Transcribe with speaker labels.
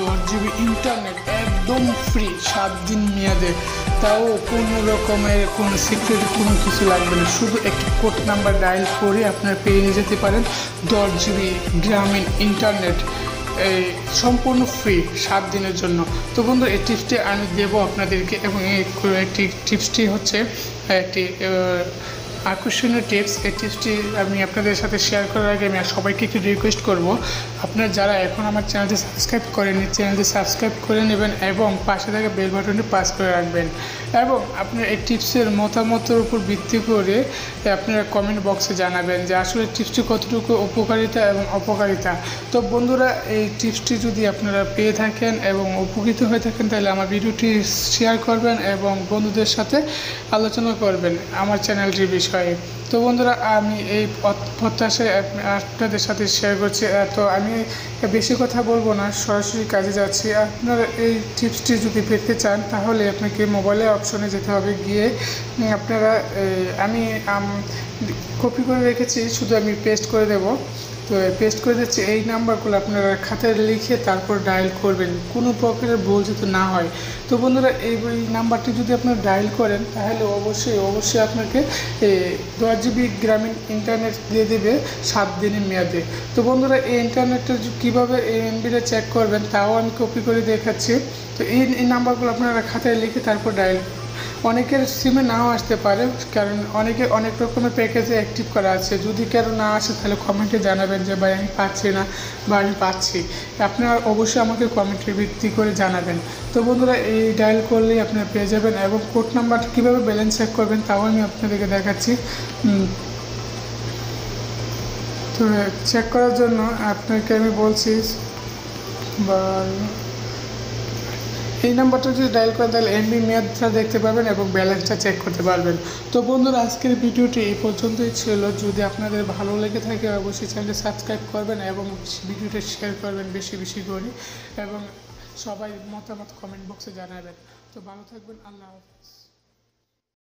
Speaker 1: দশ GB internet একদম free সাত দিন তাও কোনো রকমের কোনো সিক্রেট কোনো কিছু লাগবে না। শুধু একটি কোড নাম্বার ডায়াল করে আপনারা পেয়ে যেতে পারেন দশ জিবি গ্রামীণ ইন্টারনেট এই সম্পূর্ণ ফ্রি সাত দিনের জন্য। তো বন্ধু, এই টিপসটি আমি দেবো আপনাদেরকে এবং এই একটি টিপসটি হচ্ছে একটি আকর্ষণীয় টিপস এই টিপসটি আমি আপনাদের সাথে শেয়ার করার আগে আমি সবাইকে একটু রিকোয়েস্ট করব। আপনারা যারা এখন আমার চ্যানেলটি সাবস্ক্রাইব করেনি চ্যানেলটি সাবস্ক্রাইব করে নেবেন এবং পাশে থাকা বেল বাটনটি পাস করে রাখবেন। এবং আপনার এই টিপসের মতামতের উপর ভিত্তি করে আপনারা কমেন্ট বক্সে জানাবেন যে আসলে টিপসটি কতটুকু উপকারিতা এবং অপকারিতা। তো বন্ধুরা, এই টিপসটি যদি আপনারা পেয়ে থাকেন এবং উপকৃত হয়ে থাকেন, তাহলে আমার ভিডিওটি শেয়ার করবেন এবং বন্ধুদের সাথে আলোচনা করবেন। আমার চ্যানেলটির বিষয়ে তো বন্ধুরা, আমি এই প্রত্যাশায় আপনাদের সাথে শেয়ার করছি। তো আমি বেশি কথা বলব না, সরাসরি কাজে যাচ্ছি। আপনারা এই টিপসটি যদি পেতে চান, তাহলে আপনাকে মোবাইলে অপশনে যেতে হবে। গিয়ে আপনারা আমি কপি করে রেখেছি, শুধু আমি পেস্ট করে দেবো। তো পেস্ট করে দিচ্ছি, এই নাম্বারগুলো আপনারা খাতায় লিখে তারপর ডায়াল করবেন। কোনো প্রকারের ভুল যাতে না হয়। তো বন্ধুরা, এই নাম্বারটি যদি আপনারা ডায়াল করেন, তাহলে অবশ্যই অবশ্যই আপনাকে দশ জিবি গ্রামীণ ইন্টারনেট দিয়ে দেবে সাত দিনের মেয়াদে। তো বন্ধুরা, এই ইন্টারনেটটা কীভাবে এমবিটা চেক করবেন, তাও আমি কপি করে দেখাচ্ছি। তো এই নাম্বারগুলো আপনারা খাতায় লিখে তারপর ডায়াল অনেকের সিমে নাও আসতে পারে, কারণ অনেকে অনেক রকমের প্যাকেজে অ্যাক্টিভ করা আছে। যদি কারও না আসে, তাহলে কমেন্টে জানাবেন যে, ভাই, আমি পাচ্ছি না বা আমি পাচ্ছি। আপনারা অবশ্যই আমাকে কমেন্টের ভিত্তি করে জানাবেন। তো বন্ধুরা, এই ডায়াল করলেই আপনারা পেয়ে যাবেন এবং কোড নাম্বারটা কীভাবে ব্যালেন্স চেক করবেন, তাও আমি আপনাদেরকে দেখাচ্ছি। তো চেক করার জন্য আপনাকে আমি বলছি বা এই নাম্বারটা যদি ডায়াল করেন, তাহলে এমবি মেয়াদটা দেখতে পাবেন এবং ব্যালেন্সটা চেক করতে পারবেন। তো বন্ধুরা, আজকের ভিডিওটি এই পর্যন্তই ছিল। যদি আপনাদের ভালো লেগে থাকে, অবশ্যই চ্যানেলটি সাবস্ক্রাইব করবেন এবং ভিডিওটা শেয়ার করবেন বেশি বেশি করে এবং সবাই মতামত কমেন্ট বক্সে জানাবেন। তো ভালো থাকবেন, আল্লাহ হাফিজ।